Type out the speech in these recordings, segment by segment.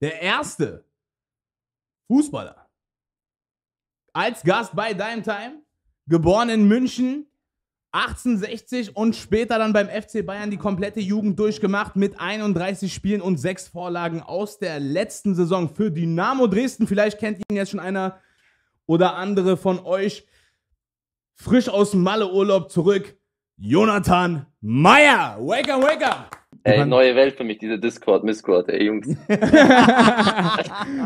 der erste Fußballer als Gast bei Dime Time, geboren in München, 1860 und später dann beim FC Bayern die komplette Jugend durchgemacht mit 31 Spielen und 6 Vorlagen aus der letzten Saison für Dynamo Dresden. Vielleicht kennt ihn jetzt schon einer oder andere von euch. Frisch aus dem Malle-Urlaub zurück. Jonathan Meyer. Welcome, welcome. Ey, neue Welt für mich, diese Discord, Miscord, ey, Jungs.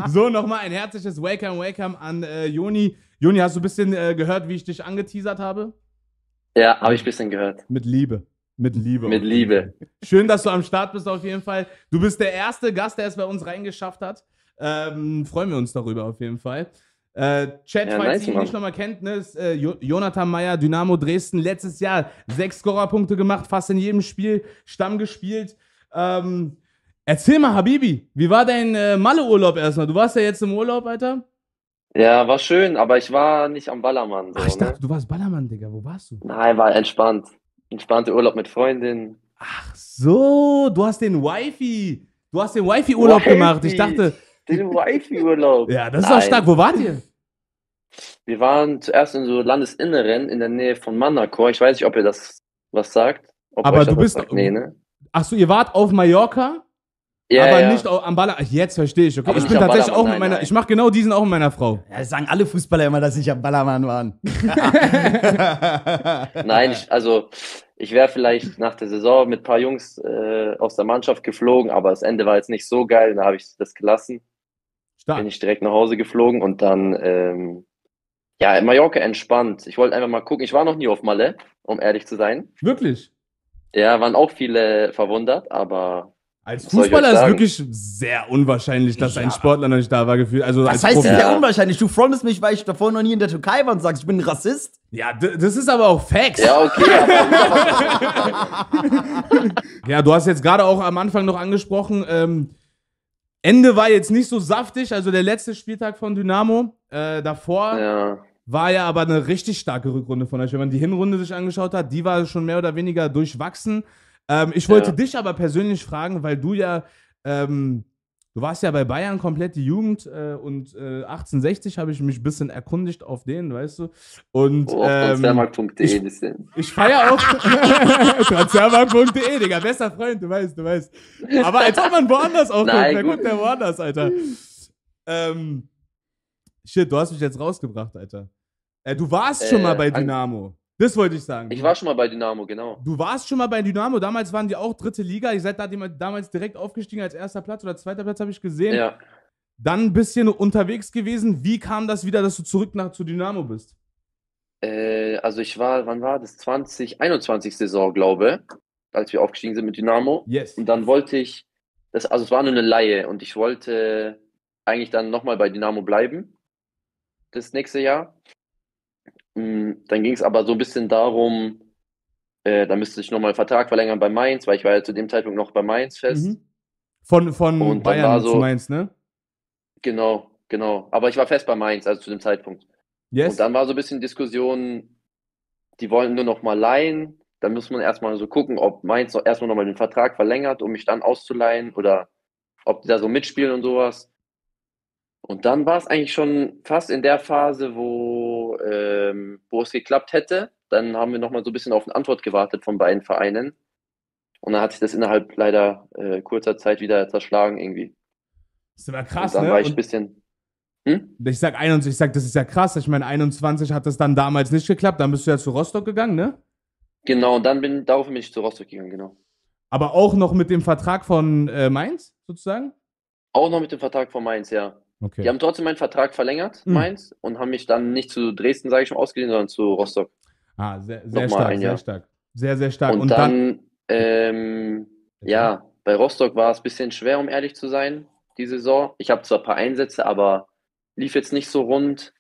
so, nochmal ein herzliches Welcome, welcome an äh, Joni. Joni, hast du ein bisschen äh, gehört, wie ich dich angeteasert habe? Ja, habe ich ein bisschen gehört. Mit Liebe. Mit Liebe. Mit Liebe. Schön, dass du am Start bist auf jeden Fall. Du bist der erste Gast, der es bei uns reingeschafft hat. Ähm, freuen wir uns darüber auf jeden Fall. Äh, Chat, ja, falls nice, ihr ihn nicht nochmal kennt, ne, ist äh, Jonathan Meyer, Dynamo Dresden, letztes Jahr sechs Scorerpunkte gemacht, fast in jedem Spiel Stamm gespielt. Ähm, erzähl mal, Habibi, wie war dein äh, Malle-Urlaub erstmal? Du warst ja jetzt im Urlaub, Alter. Ja, war schön, aber ich war nicht am Ballermann. So, Ach, ich dachte, ne? du warst Ballermann, Digga. Wo warst du? Nein, war entspannt. Entspannter Urlaub mit Freundin. Ach so, du hast den Wifi. Du hast den Wifi-Urlaub gemacht. Ich dachte. Den Wifi-Urlaub. ja, das ist Nein. auch stark. Wo wart ihr? Wir waren zuerst in so Landesinneren in der Nähe von Manacor. Ich weiß nicht, ob ihr das was sagt. Ob aber du bist. Nee, ne? Ach so, ihr wart auf Mallorca? Ja, aber ja. nicht am Baller. Jetzt verstehe ich, okay. Aber ich bin tatsächlich auch mit meiner. Nein. Ich mache genau diesen auch mit meiner Frau. Ja, das sagen alle Fußballer immer, dass ich am Ballermann waren. nein, ich, also ich wäre vielleicht nach der Saison mit ein paar Jungs äh, aus der Mannschaft geflogen, aber das Ende war jetzt nicht so geil. Da habe ich das gelassen. Stark. Bin ich direkt nach Hause geflogen und dann ähm, ja Mallorca entspannt. Ich wollte einfach mal gucken. Ich war noch nie auf Malle, um ehrlich zu sein. Wirklich? Ja, waren auch viele verwundert, aber als Fußballer ist wirklich sehr unwahrscheinlich, dass ja. ein Sportler noch nicht da war. Gefühlt. Also das heißt, sehr ja. unwahrscheinlich. Du frontest mich, weil ich davor noch nie in der Türkei war und sagst, ich bin ein Rassist. Ja, das ist aber auch Facts. Ja, okay. ja, du hast jetzt gerade auch am Anfang noch angesprochen, ähm, Ende war jetzt nicht so saftig, also der letzte Spieltag von Dynamo. Äh, davor ja. war ja aber eine richtig starke Rückrunde von euch. Wenn man die Hinrunde sich angeschaut hat, die war schon mehr oder weniger durchwachsen. Ähm, ich wollte ja. dich aber persönlich fragen, weil du ja, ähm, du warst ja bei Bayern komplett die Jugend äh, und äh, 1860 habe ich mich ein bisschen erkundigt auf den, weißt du. Und oh, ähm, transfermarkt.de ich, ich feiere auch transfermarkt.de, Digga, bester Freund, du weißt, du weißt. Aber als ob man woanders aufkommt, wer guckt der woanders, Alter? Ähm, shit, du hast mich jetzt rausgebracht, Alter. Äh, du warst äh, schon mal bei Dynamo. Das wollte ich sagen. Ich war schon mal bei Dynamo, genau. Du warst schon mal bei Dynamo. Damals waren die auch dritte Liga. Ihr seid da damals direkt aufgestiegen als erster Platz oder zweiter Platz, habe ich gesehen. Ja. Dann ein bisschen unterwegs gewesen. Wie kam das wieder, dass du zurück nach zu Dynamo bist? Äh, also ich war, wann war das? 2021 Saison, glaube als wir aufgestiegen sind mit Dynamo. Yes. Und dann wollte ich, das, also es war nur eine Laie und ich wollte eigentlich dann nochmal bei Dynamo bleiben. Das nächste Jahr. Mm, dann ging es aber so ein bisschen darum, äh, da müsste ich nochmal einen Vertrag verlängern bei Mainz, weil ich war ja zu dem Zeitpunkt noch bei Mainz fest. Mhm. Von, von und Bayern so, zu Mainz, ne? Genau, genau. Aber ich war fest bei Mainz, also zu dem Zeitpunkt. Yes. Und dann war so ein bisschen Diskussion, die wollen nur noch mal leihen. Dann muss man erstmal so gucken, ob Mainz noch erstmal nochmal den Vertrag verlängert, um mich dann auszuleihen oder ob die da so mitspielen und sowas. Und dann war es eigentlich schon fast in der Phase, wo, ähm, wo es geklappt hätte. Dann haben wir nochmal so ein bisschen auf eine Antwort gewartet von beiden Vereinen. Und dann hat sich das innerhalb leider äh, kurzer Zeit wieder zerschlagen irgendwie. Das ist aber krass, und dann ne? war ich ein bisschen. Hm? Ich sag 21, ich sag, das ist ja krass. Ich meine, 21 hat das dann damals nicht geklappt. Dann bist du ja zu Rostock gegangen, ne? Genau, und dann bin, daraufhin bin ich zu Rostock gegangen, genau. Aber auch noch mit dem Vertrag von äh, Mainz, sozusagen? Auch noch mit dem Vertrag von Mainz, ja. Okay. Die haben trotzdem meinen Vertrag verlängert, mhm. Mainz, und haben mich dann nicht zu Dresden, sage ich schon, ausgeliehen, sondern zu Rostock. Ah, sehr, sehr stark, sehr stark. Sehr, sehr stark. Und, und dann, dann ähm, ja, bei Rostock war es ein bisschen schwer, um ehrlich zu sein, die Saison. Ich habe zwar ein paar Einsätze, aber lief jetzt nicht so rund.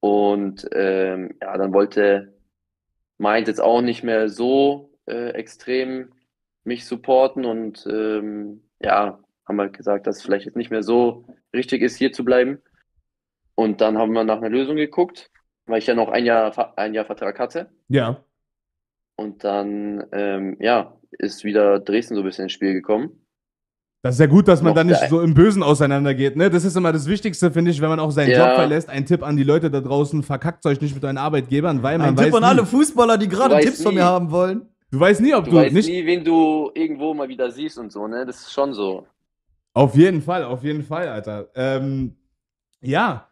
Und ähm, ja, dann wollte Mainz jetzt auch nicht mehr so äh, extrem mich supporten und ähm, ja, haben halt gesagt, dass es vielleicht jetzt nicht mehr so richtig ist, hier zu bleiben. Und dann haben wir nach einer Lösung geguckt, weil ich ja noch ein Jahr, ein Jahr Vertrag hatte. Ja. Und dann, ähm, ja, ist wieder Dresden so ein bisschen ins Spiel gekommen. Das ist ja gut, dass man da nicht so im Bösen auseinandergeht, ne? Das ist immer das Wichtigste, finde ich, wenn man auch seinen ja. Job verlässt. Ein Tipp an die Leute da draußen, verkackt euch nicht mit euren Arbeitgebern, weil man Ein weiß Tipp an alle Fußballer, die gerade Tipps nie. von mir haben wollen. Du weißt nie, ob du, du weißt nicht nie, wen du irgendwo mal wieder siehst und so, ne? Das ist schon so. Auf jeden Fall, auf jeden Fall, Alter. Ähm, ja.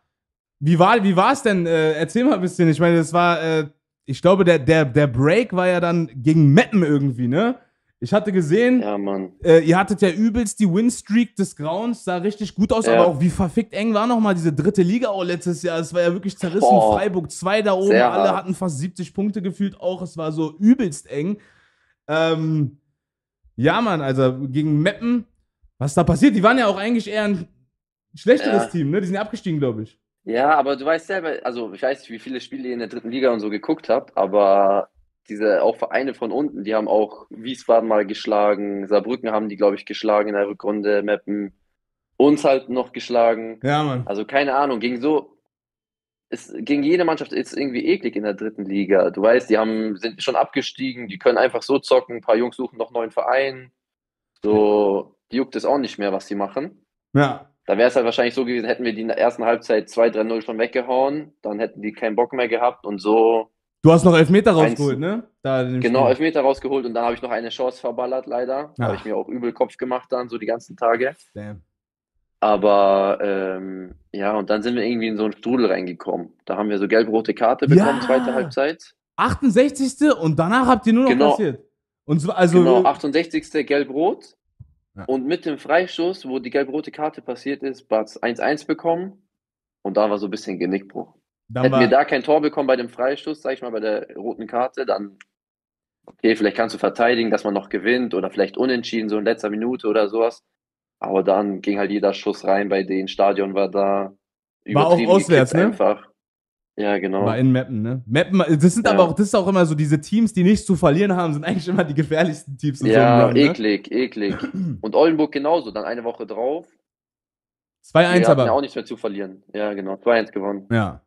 Wie war wie es denn? Äh, erzähl mal ein bisschen. Ich meine, das war, äh, ich glaube, der, der, der Break war ja dann gegen Meppen irgendwie, ne? Ich hatte gesehen, ja, äh, ihr hattet ja übelst die Winstreak des Grauens, sah richtig gut aus, ja. aber auch wie verfickt eng war nochmal diese dritte Liga auch letztes Jahr. Es war ja wirklich zerrissen. Boah. Freiburg 2 da oben, Sehr alle hart. hatten fast 70 Punkte gefühlt auch. Es war so übelst eng. Ähm, ja, Mann, also gegen Meppen, was da passiert? Die waren ja auch eigentlich eher ein schlechteres ja. Team, ne? Die sind ja abgestiegen, glaube ich. Ja, aber du weißt selber, also ich weiß nicht, wie viele Spiele ihr in der dritten Liga und so geguckt habt, aber diese auch Vereine von unten, die haben auch Wiesbaden mal geschlagen, Saarbrücken haben die, glaube ich, geschlagen in der Rückrunde, Meppen uns halt noch geschlagen. Ja, Mann. Also keine Ahnung, gegen so, es, gegen jede Mannschaft ist es irgendwie eklig in der dritten Liga. Du weißt, die haben, sind schon abgestiegen, die können einfach so zocken, ein paar Jungs suchen noch neuen Verein. So, die juckt es auch nicht mehr, was sie machen. Ja. Da wäre es halt wahrscheinlich so gewesen, hätten wir die in der ersten Halbzeit 2-3-0 schon weggehauen, dann hätten die keinen Bock mehr gehabt und so Du hast noch Elfmeter rausgeholt, ne? genau, Spiel. Elfmeter rausgeholt und dann habe ich noch eine Chance verballert, leider. Da habe ich mir auch übel Kopf gemacht dann, so die ganzen Tage. Damn. Aber ähm, ja, und dann sind wir irgendwie in so einen Strudel reingekommen. Da haben wir so gelb-rote Karte bekommen, ja. zweite Halbzeit. 68. und danach habt ihr nur noch genau. passiert. Und so, also genau, 68. gelb-rot. Ja. Und mit dem Freischuss, wo die gelb-rote Karte passiert ist, Batz 1-1 bekommen. Und da war so ein bisschen Genickbruch. Dann Hätten wir da kein Tor bekommen bei dem Freistoß, sag ich mal, bei der roten Karte, dann, okay, vielleicht kannst du verteidigen, dass man noch gewinnt oder vielleicht unentschieden, so in letzter Minute oder sowas. Aber dann ging halt jeder Schuss rein bei denen, Stadion war da. War auch auswärts, ne? Einfach. Ja, genau. War in Meppen, ne? Meppen, das sind ja. aber auch, das ist auch immer so, diese Teams, die nichts zu verlieren haben, sind eigentlich immer die gefährlichsten Teams. ja, so Run, eklig, ne? eklig. Und Oldenburg genauso, dann eine Woche drauf. 2-1 aber. ja auch nichts mehr zu verlieren. Ja, genau. 2-1 gewonnen. Ja.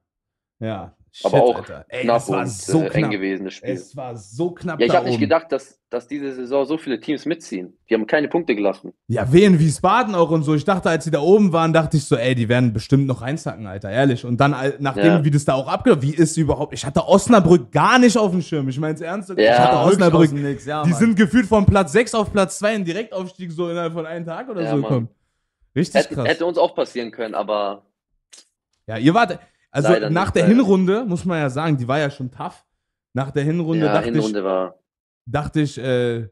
Ja. Shit, aber auch Alter. Ey, knapp war und so äh, eng gewesen, das Spiel. Es war so knapp. Ja, ich habe nicht gedacht, dass, dass diese Saison so viele Teams mitziehen. Die haben keine Punkte gelassen. Ja, wen Wiesbaden auch und so. Ich dachte, als sie da oben waren, dachte ich so, ey, die werden bestimmt noch reinzacken, Alter, ehrlich. Und dann, nachdem, ja. wie das da auch abgelaufen wie ist überhaupt, ich hatte Osnabrück gar nicht auf dem Schirm. Ich meine es ernst. Ja, ich hatte Osnabrück, nix, ja, die sind gefühlt von Platz 6 auf Platz 2 in Direktaufstieg so innerhalb von einem Tag oder so gekommen. Richtig hätte, krass. Hätte uns auch passieren können, aber. Ja, ihr wart, also Leider nach der Hinrunde, muss man ja sagen, die war ja schon tough. Nach der Hinrunde, ja, dachte, Hinrunde ich, war... dachte ich, äh,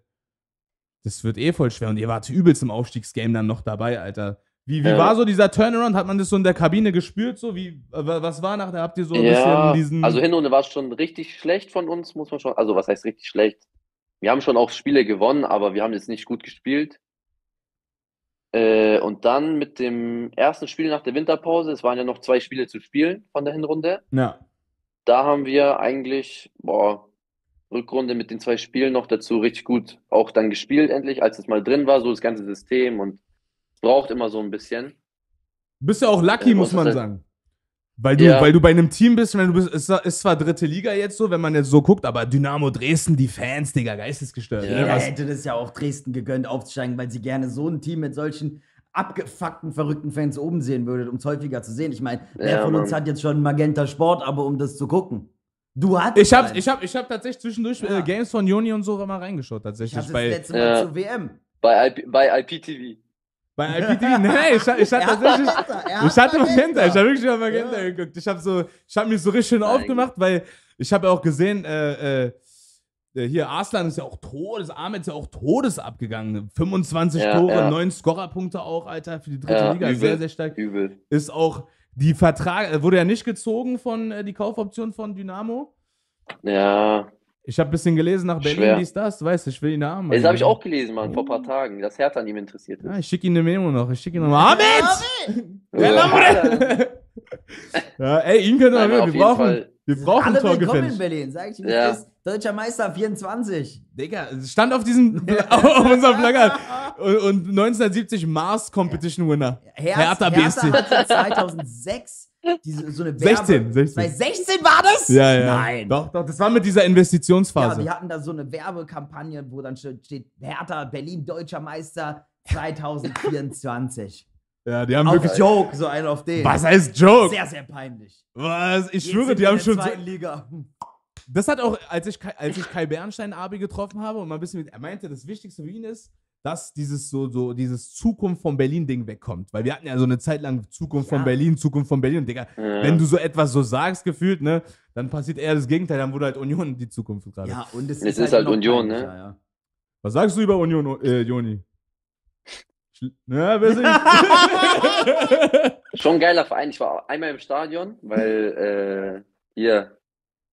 das wird eh voll schwer. Und ihr wart übelst im Aufstiegsgame dann noch dabei, Alter. Wie, wie ja. war so dieser Turnaround? Hat man das so in der Kabine gespürt? So wie, was war nachher? Habt ihr so ein ja, bisschen diesen. Also Hinrunde war es schon richtig schlecht von uns, muss man schon. Also was heißt richtig schlecht? Wir haben schon auch Spiele gewonnen, aber wir haben jetzt nicht gut gespielt. Äh, und dann mit dem ersten Spiel nach der Winterpause, es waren ja noch zwei Spiele zu spielen von der Hinrunde. Ja. Da haben wir eigentlich, boah, Rückrunde mit den zwei Spielen noch dazu richtig gut auch dann gespielt, endlich, als es mal drin war, so das ganze System und braucht immer so ein bisschen. Bist ja auch lucky, äh, muss man sagen. Weil du, ja. weil du bei einem Team bist, wenn du bist, ist, ist zwar dritte Liga jetzt so, wenn man jetzt so guckt, aber Dynamo Dresden, die Fans, Digga, geistesgestört. Ja, ne? hätte das ja auch Dresden gegönnt, aufzusteigen, weil sie gerne so ein Team mit solchen abgefuckten, verrückten Fans oben sehen würde, um es häufiger zu sehen. Ich meine, wer ja, von Mann. uns hat jetzt schon Magenta Sport, aber um das zu gucken? Du hattest Ich habe ich hab, ich hab tatsächlich zwischendurch ja. äh, Games von Joni und so mal reingeschaut, tatsächlich. Ich das letzte Mal zur WM. Bei, IP, bei IPTV. Bei IPTV? nee, nee, ich, ich hatte tatsächlich. ich hatte Magenta. Ich habe wirklich mal Magenta ja. geguckt. Ich habe so, ich habe mich so richtig schön aufgemacht, weil ich habe ja auch gesehen, äh, äh, hier Arslan ist ja auch todes, Ahmed ist ja auch todes abgegangen. 25 ja, Tore, ja. 9 Scorerpunkte auch, Alter, für die dritte ja, Liga. Übel, sehr, sehr stark. Übel. Ist auch, die Vertrag, äh, wurde ja nicht gezogen von äh, die Kaufoption von Dynamo. Ja. Ich habe ein bisschen gelesen nach Berlin, wie ist das? Du weißt, ich will ihn haben. Das habe ich auch gelesen, Mann, vor ein paar Tagen, dass Hertha an ihm interessiert ist. Ja, ich schicke ihm eine Memo noch. Ich schicke ihm nochmal. Ahmed! Ja, ja, ey, ihn können wir, wir brauchen, wir brauchen Alle willkommen in Berlin, sag ich dir, ja. ist Deutscher Meister 24. Digga, stand auf diesem, auf unserem Plakat. Und, und 1970 Mars Competition Winner. Hertha, Hertha BSC. Hertha 2006 diese, so eine Werbe 16, 16. 2016 war das? Ja, ja. Nein. Doch, doch, das war mit dieser Investitionsphase. Ja, die hatten da so eine Werbekampagne, wo dann steht Hertha, Berlin, deutscher Meister, 2024. Ja, die haben auf wirklich. Joke, so einen auf den. Was heißt Joke? Sehr, sehr peinlich. Was? Ich Jetzt schwöre, die haben schon. So, Liga. das hat auch, als ich, Kai- als ich Kai Bernstein Abi getroffen habe und mal ein bisschen mit, er meinte, das Wichtigste für ihn ist, dass dieses so, so, dieses Zukunft von Berlin-Ding wegkommt. Weil wir hatten ja so eine Zeit lang Zukunft von Ja. Berlin, Zukunft von Berlin. Und Digga, Ja. wenn du so etwas so sagst, gefühlt, ne, dann passiert eher das Gegenteil, dann wurde halt Union die Zukunft gerade. Ja, und es, Es ist halt noch Union, ne? Ja. Was sagst du über Union, äh, Joni? Na, weiß ich. Schon ein geiler Verein. Ich war einmal im Stadion, weil äh, hier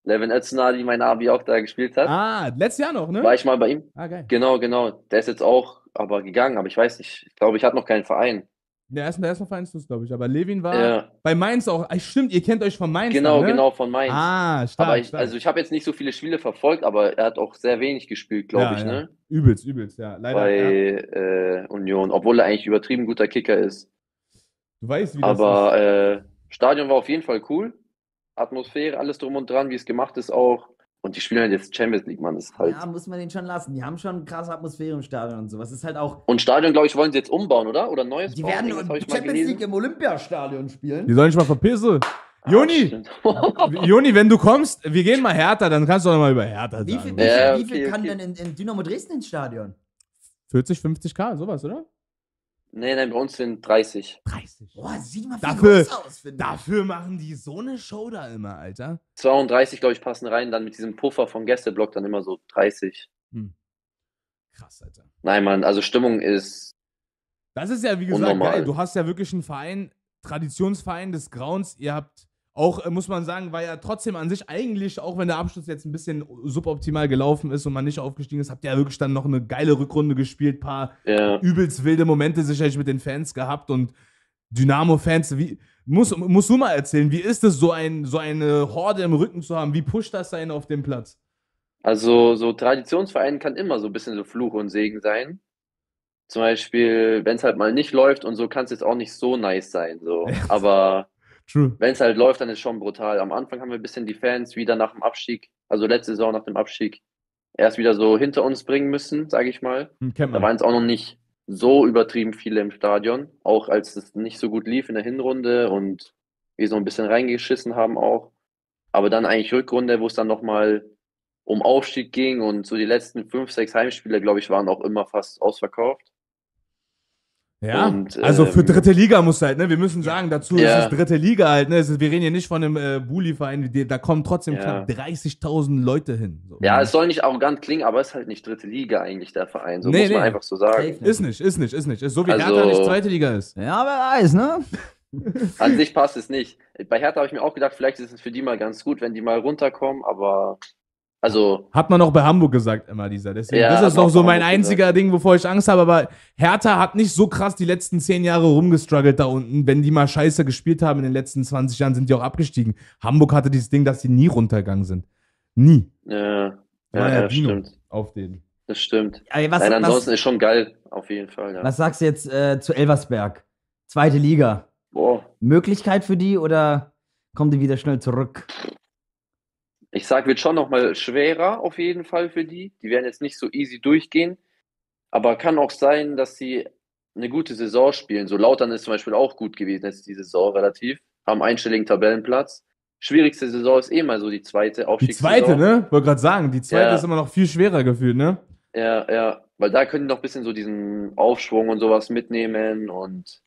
Levin Özunali, mein Abi, auch da gespielt hat. ah, letztes Jahr noch, ne? War ich mal bei ihm. Ah, geil. Genau, genau. Der ist jetzt auch aber gegangen, aber ich weiß nicht. Ich glaube, ich hatte noch keinen Verein. Der erste, der erste Vereinslos, glaube ich. Aber Levin war Ja, bei Mainz auch. Stimmt, ihr kennt euch von Mainz. genau, dann, ne? genau, von Mainz. Ah, stark. aber ich, stark. also ich habe jetzt nicht so viele Spiele verfolgt, aber er hat auch sehr wenig gespielt, glaube Ja, ich, ja. ne? Übelst, übelst, ja. Leider. Bei äh, Union, obwohl er eigentlich übertrieben guter Kicker ist. Du weißt, wie das ist. Aber äh, Stadion war auf jeden Fall cool. Atmosphäre, alles drum und dran, wie es gemacht ist auch. Und die spielen halt jetzt Champions League, Mann. Ist halt. ja, muss man den schon lassen. Die haben schon krasse Atmosphäre im Stadion und sowas. ist halt auch. Und Stadion, glaube ich, wollen sie jetzt umbauen, oder? Oder neues Die werden Champions. League im Olympiastadion spielen. Die sollen sich mal verpissen. Ah, Joni, stimmt. Joni, wenn du kommst, wir gehen mal härter, dann kannst du auch noch mal über härter Wie sagen. viel, wie Ja, viel, wie viel okay, kann okay. denn in, in Dynamo Dresden ins Stadion? 40, 50 K, sowas, oder? Nee, nein, bei uns sind 30. 30. Boah, das sieht mal viel Dafür- größer aus. Dafür machen die so eine Show da immer, Alter. 32, glaube ich, passen rein. Dann mit diesem Puffer vom Gästeblock dann immer so 30. Krass, Alter. Nein, Mann, also Stimmung ist. Das ist ja, wie gesagt, Unnormal. geil. Du hast ja wirklich einen Verein, Traditionsverein des Grauens. Ihr habt auch, äh, muss man sagen, war ja trotzdem an sich eigentlich, auch wenn der Abschluss jetzt ein bisschen suboptimal gelaufen ist und man nicht aufgestiegen ist, habt ihr ja wirklich dann noch eine geile Rückrunde gespielt, paar Ja, übelst wilde Momente sicherlich mit den Fans gehabt und Dynamo-Fans, wie, musst, musst du mal erzählen, wie ist es, so, ein, so eine Horde im Rücken zu haben? Wie pusht das einen auf den Platz? also so Traditionsverein kann immer so ein bisschen so Fluch und Segen sein. Zum Beispiel, wenn es halt mal nicht läuft und so, kann es jetzt auch nicht so nice sein. So. Aber True. wenn es halt läuft, dann ist schon brutal. Am Anfang haben wir ein bisschen die Fans wieder nach dem Abstieg, also letzte Saison nach dem Abstieg, erst wieder so hinter uns bringen müssen, sage ich mal. Hm, Da waren es auch noch nicht so übertrieben viele im Stadion, auch als es nicht so gut lief in der Hinrunde und wir so ein bisschen reingeschissen haben auch. Aber dann eigentlich Rückrunde, wo es dann nochmal um Aufstieg ging und so die letzten fünf, sechs Heimspiele, glaube ich, waren auch immer fast ausverkauft. Ja, Und, also für ähm, dritte Liga muss halt, ne? Wir müssen sagen, dazu Ja. ist es dritte Liga halt, ne? Es ist, wir reden hier nicht von einem äh, Bulli-Verein, da kommen trotzdem Ja. knapp 30.000 Leute hin. So. Ja, es soll nicht arrogant klingen, aber es ist halt nicht dritte Liga eigentlich der Verein, so Nee, muss man nee. einfach so sagen. Ist nicht, ist nicht, ist nicht. Ist so wie Also- Hertha nicht zweite Liga ist. Ja, wer weiß, ne? An sich passt es nicht. Bei Hertha habe ich mir auch gedacht, vielleicht ist es für die mal ganz gut, wenn die mal runterkommen, aber also Hat man auch bei Hamburg gesagt immer, dieser. Deswegen, Ja, das ist noch auch so mein Hamburg einziger Ding, wovor ich Angst habe. Aber Hertha hat nicht so krass die letzten zehn Jahre rumgestruggelt da unten. Wenn die mal scheiße gespielt haben in den letzten 20 Jahren, sind die auch abgestiegen. Hamburg hatte dieses Ding, dass sie nie runtergegangen sind. Nie. ja, ja, ja stimmt. auf den. Das stimmt. Ey, was, Nein, ansonsten was, ist schon geil, auf jeden Fall. Ja. was sagst du jetzt äh, zu Elversberg? Zweite Liga. Boah. Möglichkeit für die oder kommen die wieder schnell zurück? Ich sag, wird schon nochmal schwerer auf jeden Fall für die. Die werden jetzt nicht so easy durchgehen. Aber kann auch sein, dass sie eine gute Saison spielen. So Lautern ist zum Beispiel auch gut gewesen jetzt die Saison relativ. Haben einstelligen Tabellenplatz. Schwierigste Saison ist eh mal so die zweite Die Aufstiegssaison. zweite, ne? Wollte gerade sagen, die zweite Ja. ist immer noch viel schwerer gefühlt, ne? Ja, ja. Weil da können die noch ein bisschen so diesen Aufschwung und sowas mitnehmen und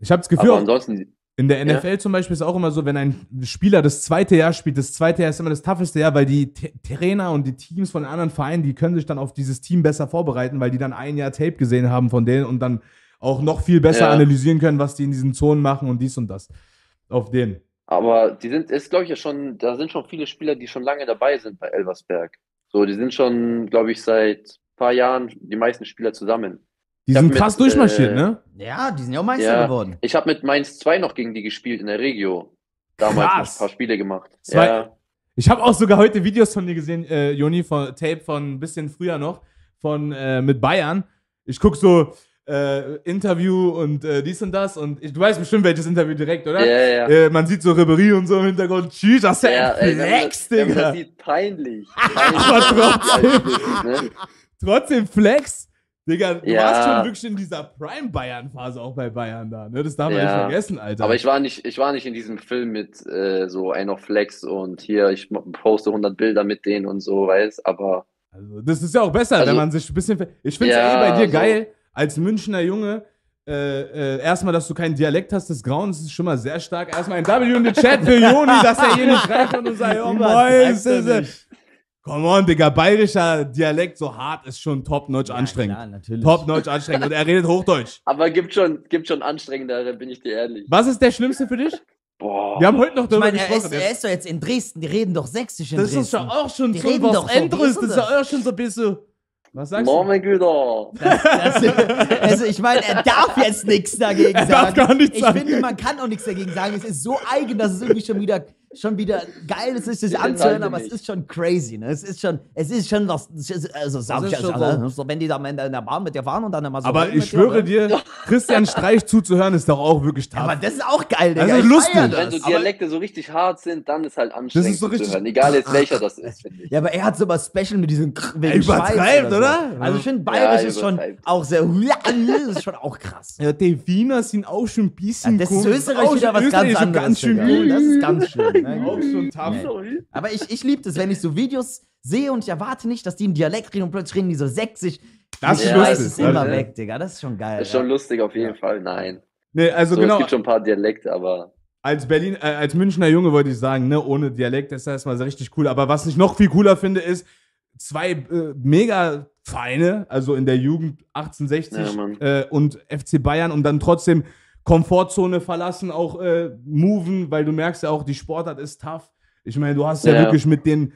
Ich habe das Gefühl, aber ansonsten, in der NFL zum Beispiel ist auch immer so, wenn ein Spieler das zweite Jahr spielt, das zweite Jahr ist immer das tougheste Jahr, weil die T Trainer und die Teams von den anderen Vereinen, die können sich dann auf dieses Team besser vorbereiten, weil die dann ein Jahr Tape gesehen haben von denen und dann auch noch viel besser Ja. analysieren können, was die in diesen Zonen machen und dies und das. Auf den. aber die sind, ist glaube ich ja schon, da sind schon viele Spieler, die schon lange dabei sind bei Elversberg. So, die sind schon, glaube ich, seit ein paar Jahren die meisten Spieler zusammen. Die sind mit, krass durchmarschiert, äh, ne? Ja, die sind ja auch Meister Ja. geworden. Ich habe mit Mainz 2 noch gegen die gespielt in der Regio. Damals Krass. ein paar Spiele gemacht. Zwei- Ja, Ich habe auch sogar heute Videos von dir gesehen, äh, Joni, von Tape von ein bisschen früher noch, von äh, mit Bayern. Ich guck so äh, Interview und äh, dies und das und ich, du weißt bestimmt welches Interview direkt, oder? ja, ja. Äh, man sieht so Ribery und so im Hintergrund. Tschüss, das ist ja, ein ey, Flex, man Digga. Das sieht peinlich. Aber trotzdem. ne? Trotzdem Flex. Digga, du ja. warst schon wirklich in dieser Prime-Bayern-Phase auch bei Bayern da, ne? Das darf man ja. nicht vergessen, Alter. Aber ich war nicht, ich war nicht in diesem Film mit äh, so einer Flex und hier, ich poste 100 Bilder mit denen und so, weißt aber. Also, das ist ja auch besser, also, wenn man sich ein bisschen. Ich finde es ja, eh bei dir so. geil, als Münchner Junge, äh, äh, erstmal, dass du keinen Dialekt hast des Grauens, ist schon mal sehr stark. Erstmal ein W in den Chat für Joni, dass er hier nicht reicht und sagt, oh moin, Come on, Digga, bayerischer Dialekt so hart ist schon top-notch ja, anstrengend. Ja, natürlich. Top-notch anstrengend. Und er redet Hochdeutsch. Aber gibt schon, gibt schon anstrengendere, bin ich dir ehrlich. Was ist der Schlimmste für dich? Boah. Wir haben heute noch darüber ich meine, gesprochen. Er ist, er ist doch jetzt in Dresden, die reden doch sächsisch in das Dresden. Das ist doch auch schon die so was anderes. Das ist ja auch schon so ein bisschen... Was sagst du? Moment, das, das, Also ich meine, er darf jetzt nichts dagegen sagen. Er darf gar nichts ich sagen. Ich finde, man kann auch nichts dagegen sagen. Es ist so eigen, dass es irgendwie schon wieder schon wieder geil ist, sich anzuhören, aber es ist schon crazy, ne? Es ist schon, es ist schon was, also sag ich also, ne? so, wenn die da in der Bahn mit dir fahren und dann immer so. Aber ich schwöre dir, dir Christian Streich zuzuhören, ist doch auch wirklich tough. aber das ist auch geil, Digga. Also lustig. Wenn so Dialekte so richtig hart sind, dann ist halt anstrengend das ist so richtig zu hören. Egal jetzt welcher das ist, finde ich. Ja, aber er hat so was Special mit diesem wegen Übertreibt, oder? oder? Also ich finde, bayerisch ja, ist schon auch sehr, das ist schon auch krass. Ja, die Wiener sind auch schon ein bisschen ja, Das ist Österreich wieder was ganz anderes. Ganz schön das ist ganz schön. Ne? Auch schon Nee. Aber ich, ich liebe das, wenn ich so Videos sehe und ich erwarte nicht, dass die einen Dialekt reden und plötzlich reden die so sächsisch. Das ist ja, lustig. ist immer weg, Digga. Das ist schon geil. Das ist schon lustig auf jeden ja. Fall. Nein. Nee, also so, genau. Es gibt schon ein paar Dialekte, aber. Als Berlin, äh, als Münchner Junge wollte ich sagen, ne, ohne Dialekt ist das erstmal richtig cool. Aber was ich noch viel cooler finde, ist zwei äh, mega Feine, also in der Jugend 1860 ja, äh, und FC Bayern und dann trotzdem Komfortzone verlassen, auch äh, moven, weil du merkst ja auch, die Sportart ist tough. Ich meine, du hast ja, ja, wirklich mit den,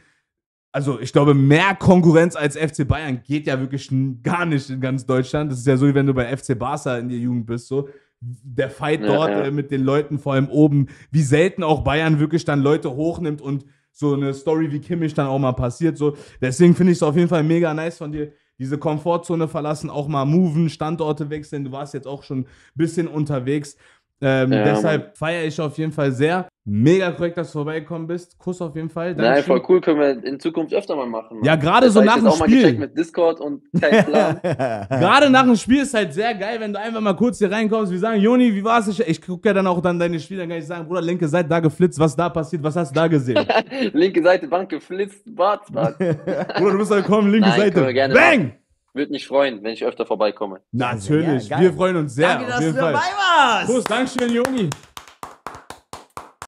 also ich glaube, mehr Konkurrenz als FC Bayern geht ja wirklich gar nicht in ganz Deutschland. Das ist ja so, wie wenn du bei FC Barca in der Jugend bist, so. Der Fight ja, dort. Äh, mit den Leuten vor allem oben, wie selten auch Bayern wirklich dann Leute hochnimmt und so eine Story wie Kimmich dann auch mal passiert. So. Deswegen finde ich es auf jeden Fall mega nice von dir, diese Komfortzone verlassen, auch mal moven, Standorte wechseln. Du warst jetzt auch schon ein bisschen unterwegs. Ähm, ja, deshalb feiere ich auf jeden Fall sehr. Mega korrekt, dass du vorbeigekommen bist. Kuss auf jeden Fall. Dankeschön. Nein, voll cool, können wir in Zukunft öfter mal machen. Mann. Ja, gerade so nach dem auch Spiel. Mal mit Discord und kein Plan. gerade nach dem Spiel ist halt sehr geil, wenn du einfach mal kurz hier reinkommst. Wir sagen, Joni, wie war's? Ich, ich gucke ja dann auch dann deine Spiele, dann kann ich sagen, Bruder, linke Seite da geflitzt, was da passiert, was hast du da gesehen? linke Seite Bank geflitzt, Bart, Bart. Bruder, du musst halt kommen, linke Nein, Seite. Bang! Würde mich freuen, wenn ich öfter vorbeikomme. Natürlich. Ja, wir freuen uns sehr. Danke, dass du dabei warst. Prost, Dankeschön, Joni.